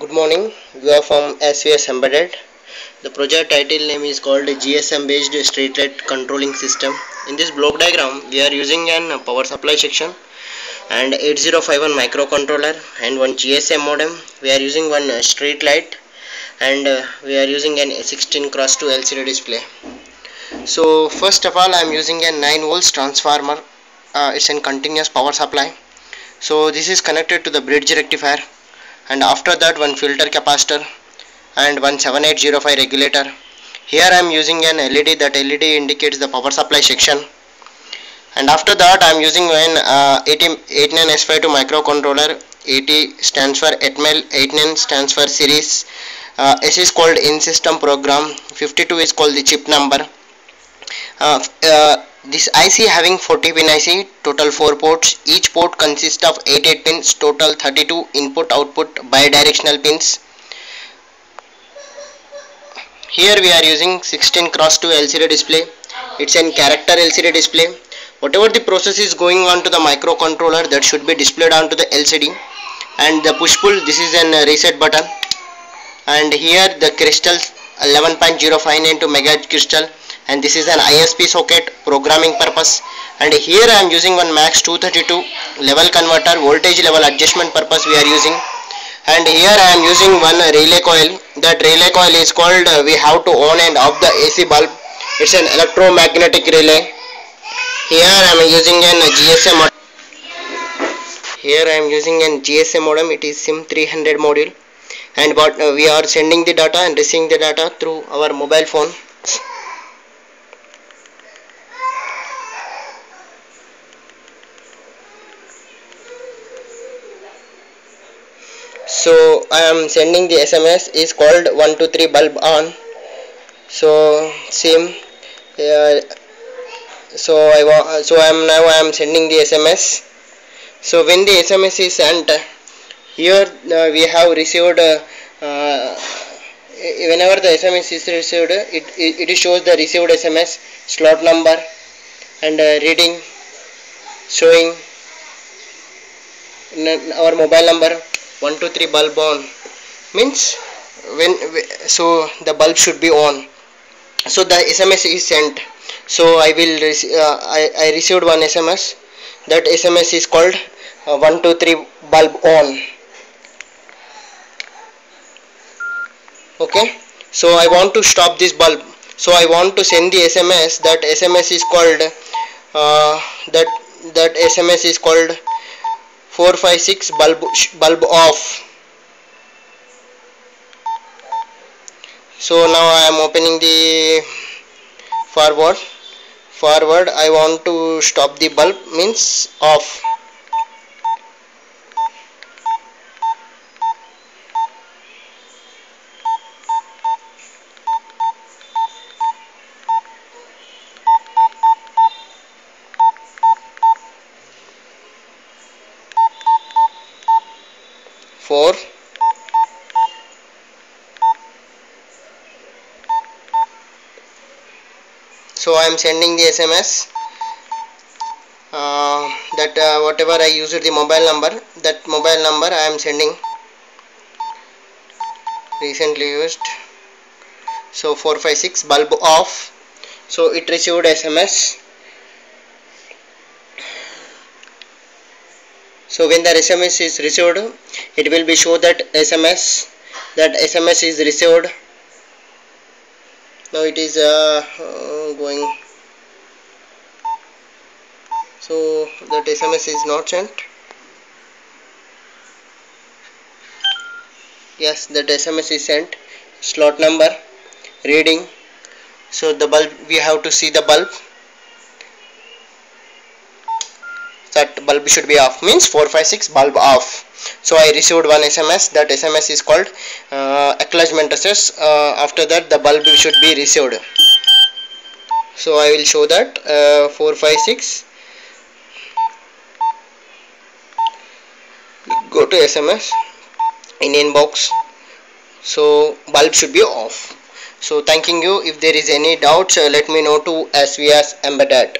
Good morning. We are from SVS Embedded. The project title name is called GSM based street light controlling system. In this block diagram, we are using an power supply section and 8051 microcontroller and one GSM modem. We are using one street light and uh, we are using an 16 cross 2 LCD display. So first of all, I am using a 9 volts transformer. Uh, it's a continuous power supply. So this is connected to the bridge rectifier and after that one filter capacitor and one 7805 regulator. Here I am using an LED that LED indicates the power supply section. And after that I am using an uh, 89S52 microcontroller. 80 stands for ATMEL 89 stands for series. Uh, S is called in system program. 52 is called the chip number. Uh, uh this IC having 40 pin IC total 4 ports. Each port consists of 8 8 pins total 32 input output bidirectional pins. Here we are using 16 cross 2 LCD display. It's an character LCD display. Whatever the process is going on to the microcontroller that should be displayed onto the LCD and the push pull this is an uh, reset button. And here the crystal 11.059 megahertz crystal and this is an ISP socket programming purpose. And here I am using one max 232 level converter voltage level adjustment purpose we are using. And here I am using one relay coil. That relay coil is called uh, we have to on and off the AC bulb. It's an electromagnetic relay. Here I am using an GSM modem here I am using an GSM modem. It is SIM 300 module. And what uh, we are sending the data and receiving the data through our mobile phone so I am sending the SMS is called 123 bulb on. So same. So I so I am now I am sending the SMS so when the SMS is sent here uh, we have received uh, uh whenever the SMS is received it, it, it shows the received SMS slot number and uh, reading showing our mobile number 1 2 3 bulb on. Means when so the bulb should be on. So the sms is sent. So i will uh, I, I received one sms that sms is called uh, 1 2 3 bulb on. Okay? So i want to stop this bulb. So i want to send the sms that sms is called uh, that that sms is called 456 bulb bulb off. So now I am opening the forward. Forward I want to stop the bulb means off four. So I am sending the SMS uh, that uh, whatever I used the mobile number that mobile number I am sending. Recently used. So 456 bulb off. So it received SMS so when the SMS is received it will be show that SMS that SMS is received. Now it is uh, uh, going. So that SMS is not sent. Yes that SMS is sent. Slot number reading. So the bulb we have to see the bulb that bulb should be off means 456 bulb off. So I received one SMS that SMS is called uh, acknowledgement message uh, after that the bulb should be received. So I will show that uh, 456 go to SMS in inbox. So bulb should be off. So thanking you. If there is any doubts uh, let me know to SVS embedded